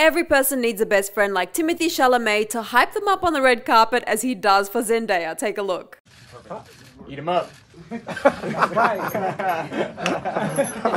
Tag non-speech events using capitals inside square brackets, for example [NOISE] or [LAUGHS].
Every person needs a best friend like Timothée Chalamet to hype them up on the red carpet as he does for Zendaya. Take a look. Eat him up. [LAUGHS] [LAUGHS]